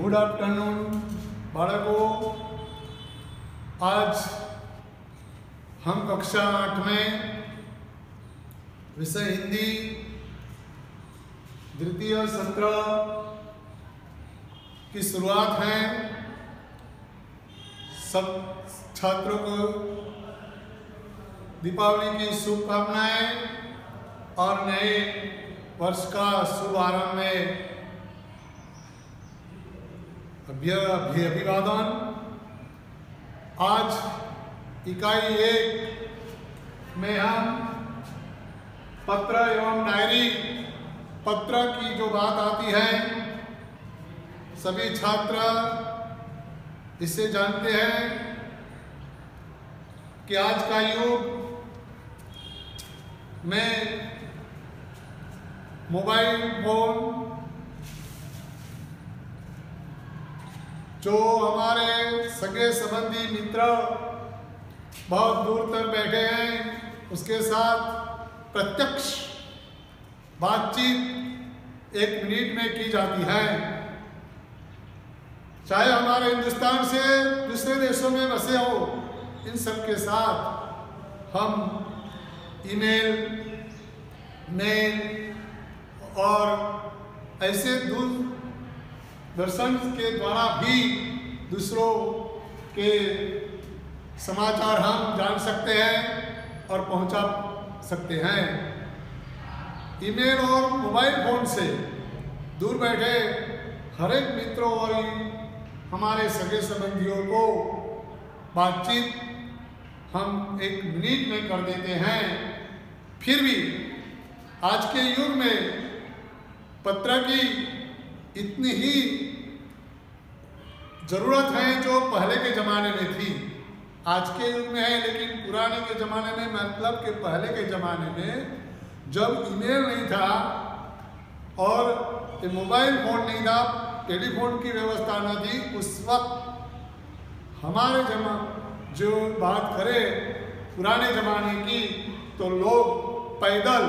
Good afternoon બાળકો आज हम कक्षा आठ में विषय हिंदी द्वितीय सत्र की शुरुआत है। सब छात्रों को दीपावली की शुभकामनाएँ और नए वर्ष का शुभ आरंभ में अभ्य अभि अभिवादन। आज इकाई एक में हम पत्र एवं डायरी पत्र की जो बात आती है सभी छात्र इसे जानते हैं कि आज का युग में मोबाइल फ़ोन जो हमारे सगे संबंधी मित्र बहुत दूर तक बैठे हैं, उसके साथ प्रत्यक्ष बातचीत एक मिनट में की जाती है। चाहे हमारे हिंदुस्तान से दूसरे देशों में बसे हो, इन सब के साथ हम ईमेल मेल और ऐसे दूर दर्शन के द्वारा भी दूसरों के समाचार हम जान सकते हैं और पहुँचा सकते हैं। ईमेल और मोबाइल फ़ोन से दूर बैठे हर एक मित्रों और हमारे सगे संबंधियों को बातचीत हम एक मिनट में कर देते हैं। फिर भी आज के युग में पत्र की इतनी ही ज़रूरत है जो पहले के ज़माने में थी। आज के युग में है, लेकिन पुराने के ज़माने में मतलब के पहले के ज़माने में जब ईमेल नहीं था और मोबाइल फ़ोन नहीं था टेलीफोन की व्यवस्था न थी उस वक्त हमारे जमा जो बात करें पुराने ज़माने की तो लोग पैदल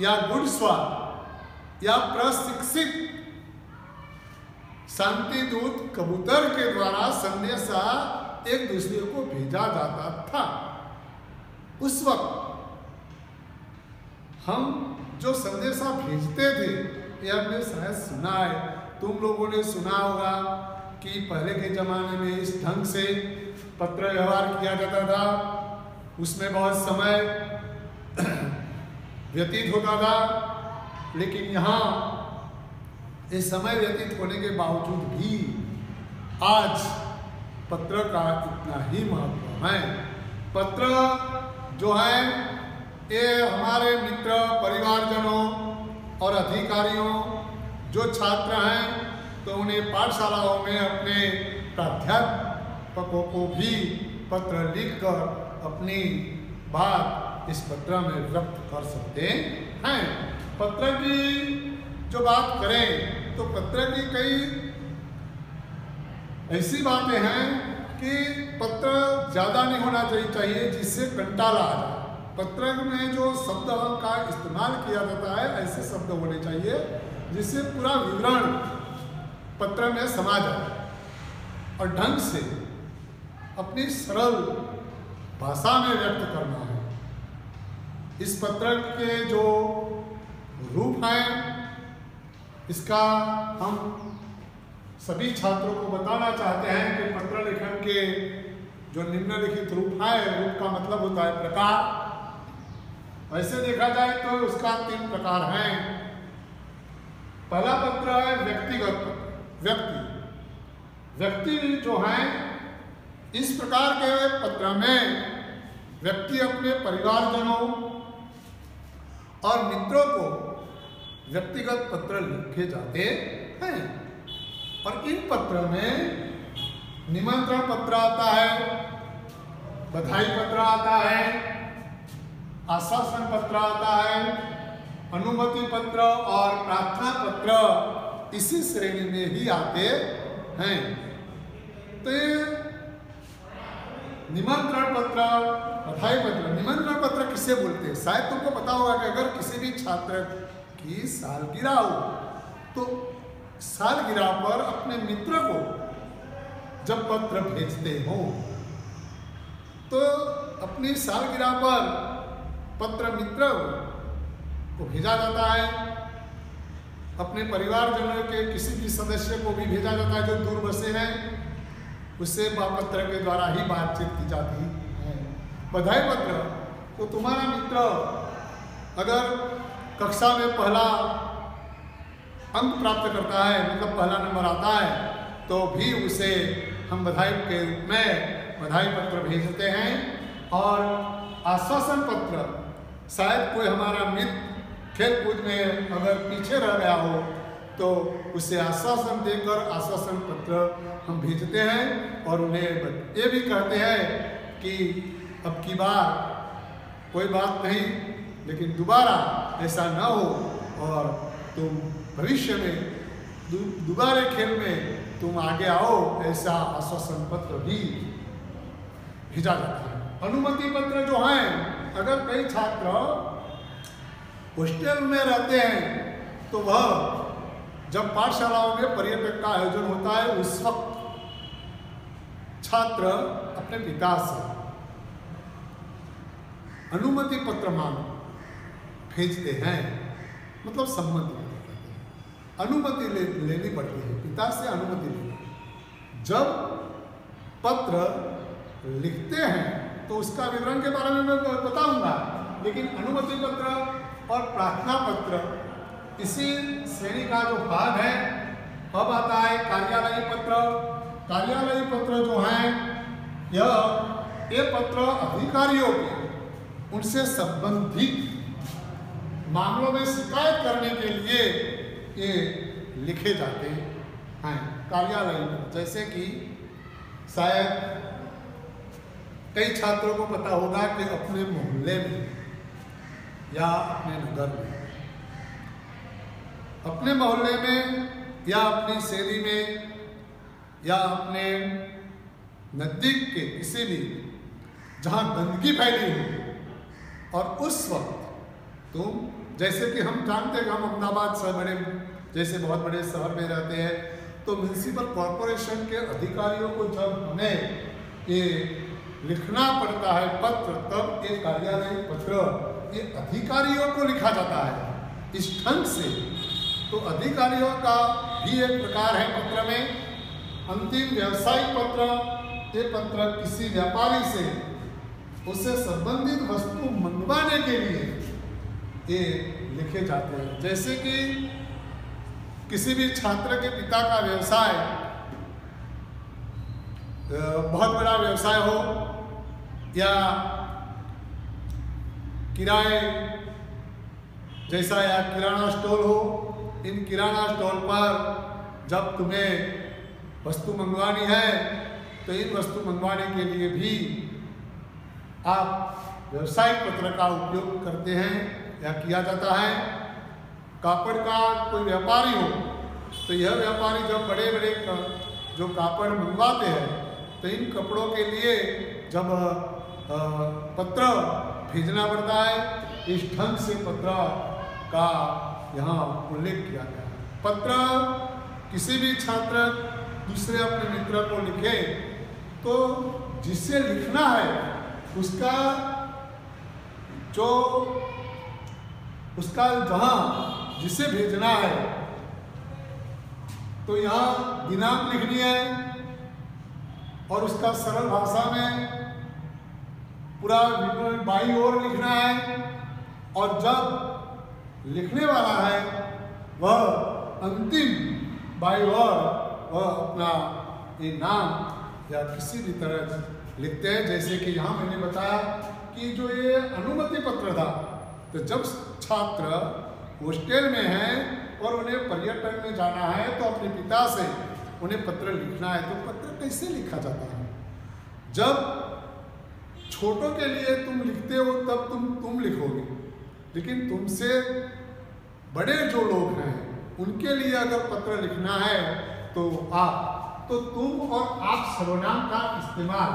या गुड़स्वार या प्रशिक्षित शांति दूत कबूतर के द्वारा संदेशा एक दूसरे को भेजा जाता था। उस वक्त हम जो संदेशा भेजते थे, ये हमने शायद सुना है तुम लोगों ने सुना होगा कि पहले के ज़माने में इस ढंग से पत्र व्यवहार किया जाता था। उसमें बहुत समय व्यतीत होता था, लेकिन यहाँ इस समय व्यतीत होने के बावजूद भी आज पत्र का इतना ही महत्व है। पत्र जो है, ये हमारे मित्र, परिवारजनों और अधिकारियों जो छात्र हैं तो उन्हें पाठशालाओं में अपने प्राध्यापकों को भी पत्र लिखकर अपनी बात इस पत्र में व्यक्त कर सकते हैं। पत्र की जो बात करें तो पत्र की कई ऐसी बातें हैं कि पत्र ज़्यादा नहीं होना चाहिए जिससे कंटाला आ जाए। पत्र में जो शब्द का इस्तेमाल किया जाता है, ऐसे शब्द होने चाहिए जिससे पूरा विवरण पत्र में समा जाए और ढंग से अपनी सरल भाषा में व्यक्त करना है। इस पत्र के जो रूप हैं, इसका हम सभी छात्रों को बताना चाहते हैं कि पत्र लेखन के जो निम्नलिखित रूप है, रूप का मतलब होता है प्रकार। वैसे देखा जाए तो उसका तीन प्रकार हैं। पहला पत्र है व्यक्तिगत व्यक्ति। व्यक्ति जो है, इस प्रकार के पत्र में व्यक्ति अपने परिवारजनों और मित्रों को व्यक्तिगत पत्र लिखे जाते हैं। और इन पत्र में निमंत्रण पत्र आता है, बधाई पत्र आता है, आश्वासन पत्र आता है अनुमति पत्र और प्रार्थना पत्र इसी श्रेणी में ही आते हैं। तो निमंत्रण पत्र, बधाई पत्र, निमंत्रण पत्र किससे बोलते हैं? शायद तुमको पता होगा कि अगर किसी भी छात्र की सालगिरह हो तो सालगिरह पर अपने मित्र को जब पत्र भेजते हो तो अपनी सालगिरह पर पत्र मित्र को भेजा जाता है। अपने परिवारजनों के किसी भी सदस्य को भी भेजा जाता है, जो दूर बसे हैं, उससे पत्र के द्वारा ही बातचीत की जाती है। बधाई पत्र तो तुम्हारा मित्र अगर कक्षा में पहला अंक प्राप्त करता है मतलब पहला नंबर आता है तो भी उसे हम बधाई के रूप में बधाई पत्र भेजते हैं। और आश्वासन पत्र, शायद कोई हमारा मित्र खेल कूद में अगर पीछे रह गया हो तो उसे आश्वासन देकर आश्वासन पत्र हम भेजते हैं और उन्हें ये भी कहते हैं कि अब की बार कोई बात नहीं, लेकिन दोबारा ऐसा ना हो और तुम भविष्य में दोबारा खेल में तुम आगे आओ, ऐसा आश्वासन पत्र भी भेजा जाता है। अनुमति पत्र जो हैं, अगर कई छात्र हॉस्टल में रहते हैं तो वह जब पाठशालाओं में पर्यटक का आयोजन होता है उस वक्त छात्र अपने पिता से अनुमति पत्र मांग भेजते हैं मतलब सम्मति अनुमति ले, लेनी पड़ती है पिता से अनुमति लेनी जब पत्र लिखते हैं तो उसका विवरण के बारे में मैं बताऊँगा लेकिन अनुमति पत्र और प्रार्थना पत्र। इसी श्रेणी का जो भाग है, अब आता है कार्यालयी पत्र। कार्यालयी पत्र जो हैं, यह ये पत्र अधिकारियों के, उनसे संबंधित मामलों में शिकायत करने के लिए ये लिखे जाते हैं कार्यालय जैसे कि शायद कई छात्रों को पता होगा कि अपने मोहल्ले में या अपने नगर में। अपने मोहल्ले में, या अपनी शैली में, या अपने नज़दीक के किसी भी जहाँ गंदगी फैली हो, और उस वक्त तुम, जैसे कि हम जानते हैं हम अहमदाबाद शहर बड़े, जैसे बहुत बड़े शहर में रहते हैं तो म्यूनसिपल कॉरपोरेशन के अधिकारियों को जब हमें ये लिखना पड़ता है पत्र, तब ये कार्यालय पत्र ये अधिकारियों को लिखा जाता है इस ढंग से। तो अधिकारियों का भी एक प्रकार है पत्र में। अंतिम व्यवसायिक पत्र, ये पत्र किसी व्यापारी से, उससे संबंधित वस्तु मंगवाने के लिए ये लिखे जाते हैं। जैसे कि किसी भी छात्र के पिता का व्यवसाय बहुत बड़ा व्यवसाय हो या किराए, जैसा या किराना स्टोर हो, इन किराना स्टोर पर जब तुम्हें वस्तु मंगवानी है तो इन वस्तु मंगवाने के लिए भी आप व्यवसायिक पत्र का उपयोग करते हैं या किया जाता है। कापड़ का कोई व्यापारी हो तो यह व्यापारी जब बड़े बड़े जो कापड़ मंगवाते हैं तो इन कपड़ों के लिए जब पत्र भेजना पड़ता है। इस ढंग से पत्र का यहाँ उल्लेख किया गया पत्र किसी भी छात्र दूसरे अपने मित्र को लिखे तो जिससे लिखना है, उसका जो, उसका जहाँ जिसे भेजना है तो यहाँ दिनांक लिखनी है और उसका सरल भाषा में पूरा बाई ओर लिखना है। और जब लिखने वाला है, वह अंतिम बाई और वह अपना ये नाम या किसी भी तरह लिखते हैं। जैसे कि यहाँ मैंने बताया कि जो ये अनुमति पत्र था तो जब छात्र हॉस्टल में हैं और उन्हें पर्यटन में जाना है तो अपने पिता से उन्हें पत्र लिखना है तो पत्र कैसे लिखा जाता है? जब छोटों के लिए तुम लिखते हो, तब तुम तुम लिखोगे। लेकिन तुमसे बड़े जो लोग हैं, उनके लिए अगर पत्र लिखना है तो आप तो तुम और आप सर्वनाम का इस्तेमाल,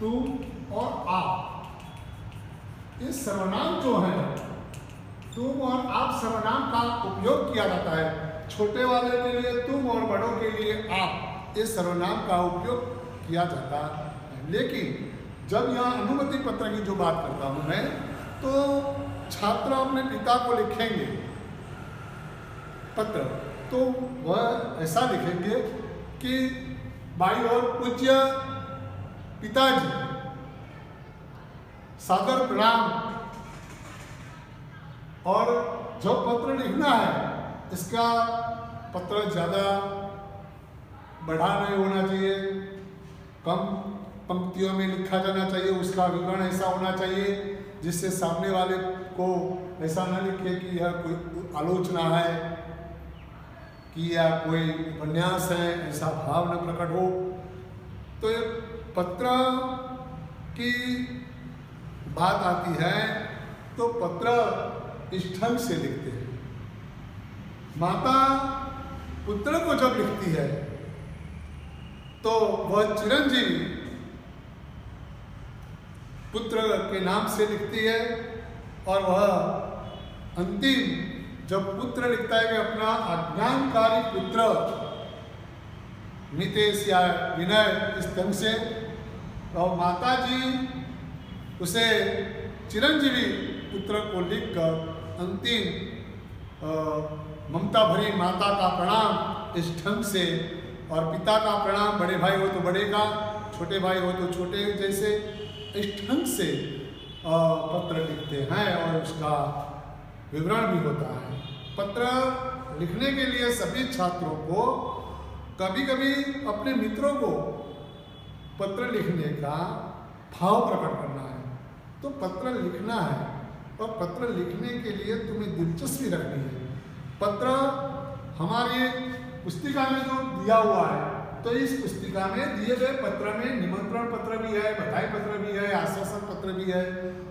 तुम और आप। ये सर्वनाम जो है, तुम और आप सर्वनाम का उपयोग किया जाता है। छोटे वाले के लिए, तुम और बड़ों के लिए आप इस सर्वनाम का उपयोग किया जाता है। लेकिन जब यहाँ अनुमति पत्र की जो बात करता हूँ मैं तो छात्र अपने पिता को लिखेंगे पत्र। तो वह ऐसा लिखेंगे कि, भाई और पूज्य पिताजी, सादर प्रणाम। और जो पत्र लिखना है, इसका पत्र ज़्यादा बढ़ा नहीं होना चाहिए, कम पंक्तियों में लिखा जाना चाहिए, उसका विवरण ऐसा होना चाहिए, जिससे सामने वाले को ऐसा न लिखे कि यह कोई आलोचना है, कि यह कोई उपन्यास है, ऐसा भाव न प्रकट हो। तो ये पत्र की बात आती है तो पत्र इस ढंग से लिखते हैं। माता पुत्र को जब लिखती है तो वह चिरंजीवी पुत्र के नाम से लिखती है और वह अंतिम जब पुत्र लिखता है कि अपना अज्ञानकारी पुत्र नितेश या विनय इस ढंग से, और माता जी उसे चिरंजीवी पुत्र को लिखकर अंतिम ममता भरी माता का प्रणाम इस ढंग से, और पिता का प्रणाम, बड़े भाई हो तो बड़े का, छोटे भाई हो तो छोटे जैसे इस ढंग से पत्र लिखते हैं और उसका विवरण भी होता है। पत्र लिखने के लिए सभी छात्रों को कभी कभी अपने मित्रों को पत्र लिखने का भाव प्रकट करना है। तो पत्र लिखना है और पत्र लिखने के लिए तुम्हें दिलचस्पी रखनी है। पत्र हमारी पुस्तिका में जो दिया हुआ है तो इस पुस्तिका में दिए गए पत्र में निमंत्रण पत्र भी है, बधाई पत्र भी है, आश्वासन पत्र भी है,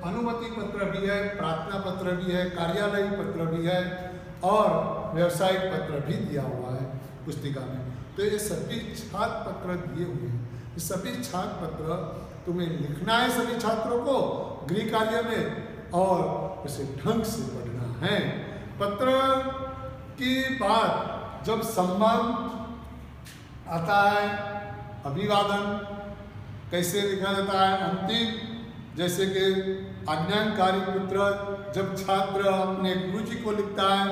अनुमति पत्र भी है, प्रार्थना पत्र भी है, कार्यालय पत्र भी है और व्यवसायिक पत्र भी दिया हुआ है पुस्तिका में। तो ये सभी छात्र पत्र दिए हुए हैं। सभी छात्र पत्र तुम्हें लिखना है सभी छात्रों को गृह कार्य में और उसे ढंग से पढ़ना है। पत्र की बात जब संबंध आता है, अभिवादन कैसे लिखा जाता है? अंतिम, जैसे कि आज्ञानकारी पुत्र जब छात्र अपने गुरु जी को लिखता है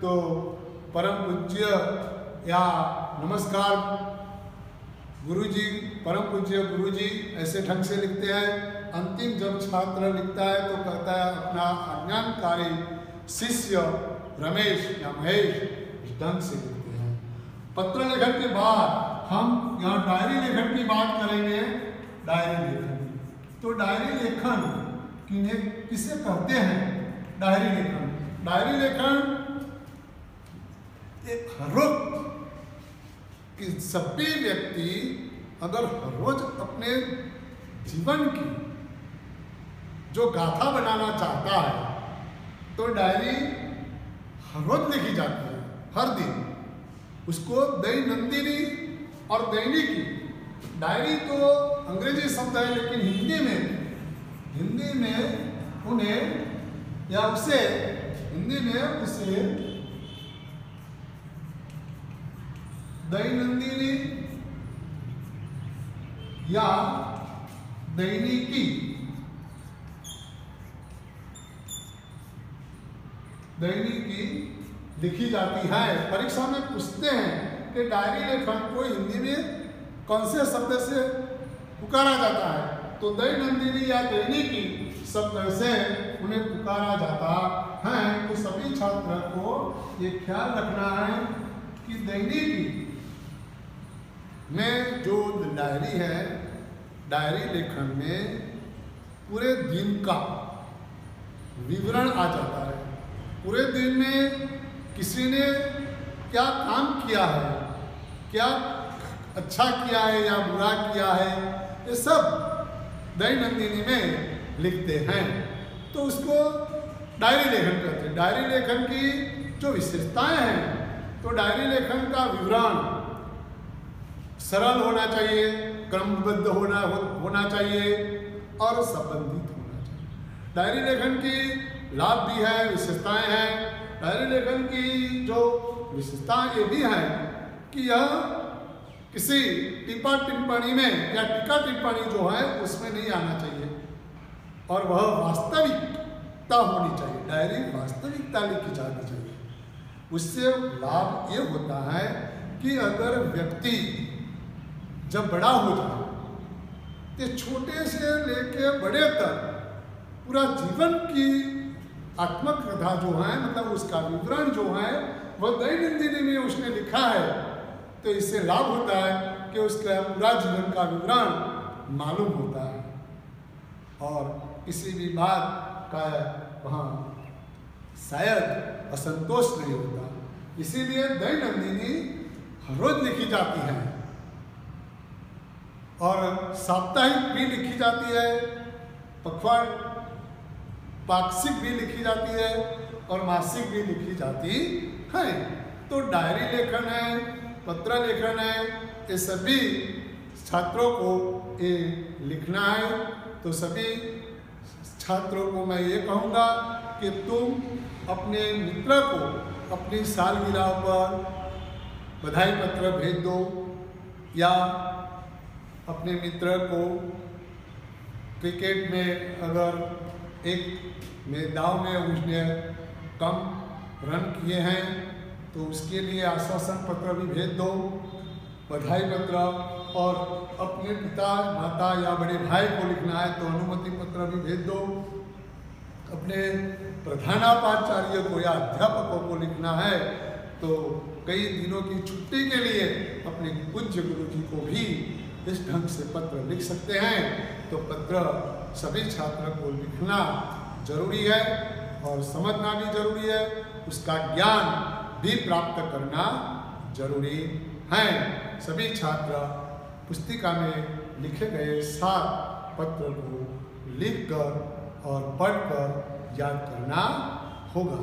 तो परम पूज्य या नमस्कार गुरु जी परम पूज्य गुरु जी ऐसे ढंग से लिखते हैं। अंतिम, जब छात्र लिखता है तो कहता है, अपना अज्ञानकारी शिष्य रमेश या महेश इस ढंग से लिखते पत्र लेखन के बाद हम यहाँ डायरी लेखन की बात करेंगे डायरी लेखन तो डायरी लेखन किन्हें, किसे कहते हैं डायरी लेखन? डायरी लेखन एक हर कि सभी व्यक्ति अगर हर रोज अपने जीवन की जो गाथा बनाना चाहता है तो डायरी हर रोज लिखी जाती है, हर दिन। उसको दैनंदिनी और दैनिकी। डायरी तो अंग्रेज़ी शब्द है, लेकिन हिंदी में हिंदी में उन्हें या उसे, हिंदी में उसे दैनंदिनी या दैनिकी। दैनिकी लिखी जाती है। परीक्षा में पूछते हैं कि डायरी लेखन को हिंदी में कौन से शब्द से पुकारा जाता है? तो दैनंदिनी या दैनिकी शब्द से उन्हें पुकारा जाता है तो सभी छात्र को ये ख्याल रखना है कि दैनिकी में जो डायरी है, डायरी लेखन में पूरे दिन का विवरण आ जाता है। पूरे दिन में किसी ने क्या काम किया है? क्या अच्छा किया है या बुरा किया है? ये सब दैनंदिनी में लिखते हैं। तो उसको डायरी लेखन कहते हैं। डायरी लेखन की जो विशेषताएँ हैं तो डायरी लेखन का विवरण सरल होना चाहिए क्रमबद्ध होना हो, होना चाहिए और संबंधित होना चाहिए। डायरी लेखन की लाभ भी है विशेषताएँ हैं डायरी लेखन की जो विशेषता ये भी हैं कि यह किसी टिप्पा टिप्पणी में या टीका टिप्पणी जो है, उसमें नहीं आना चाहिए। और वह वास्तविकता होनी चाहिए। डायरी वास्तविकता लिखी जानी चाहिए। उससे लाभ ये होता है कि अगर व्यक्ति जब बड़ा हो जाए तो छोटे से लेके बड़े तक पूरा जीवन की आत्मकथा जो है मतलब उसका विवरण जो है वह दैनंदिनी में उसने लिखा है। तो इससे लाभ होता है कि उसका पूरा जीवन का विवरण मालूम होता है। और किसी भी बात का वहाँ शायद असंतोष नहीं होता। इसीलिए दैनंदिनी रोज लिखी जाती है। और साप्ताहिक भी लिखी जाती है। पखवाड़ पाक्षिक भी लिखी जाती है और मासिक भी लिखी जाती है। तो डायरी लेखन है, पत्र लेखन है, ये सभी छात्रों को ये लिखना है। तो सभी छात्रों को मैं ये कहूँगा कि तुम अपने मित्र को अपनी सालगिरह पर बधाई पत्र भेज दो या अपने मित्र को क्रिकेट में अगर एक में दाव में उसने कम रन किए हैं तो उसके लिए आश्वासन पत्र भी भेज दो, बधाई पत्र, और अपने पिता, माता या बड़े भाई को लिखना है तो अनुमति पत्र भी भेज दो। अपने प्रधानापाचार्य को या अध्यापकों को लिखना है तो कई दिनों की छुट्टी के लिए अपने पूज्य गुरु जी को भी इस ढंग से पत्र लिख सकते हैं। तो पत्र सभी छात्र को लिखना ज़रूरी है और समझना भी ज़रूरी है। उसका ज्ञान भी प्राप्त करना ज़रूरी है। सभी छात्र पुस्तिका में लिखे गए सात पत्र को लिखकर और पढ़कर याद करना होगा।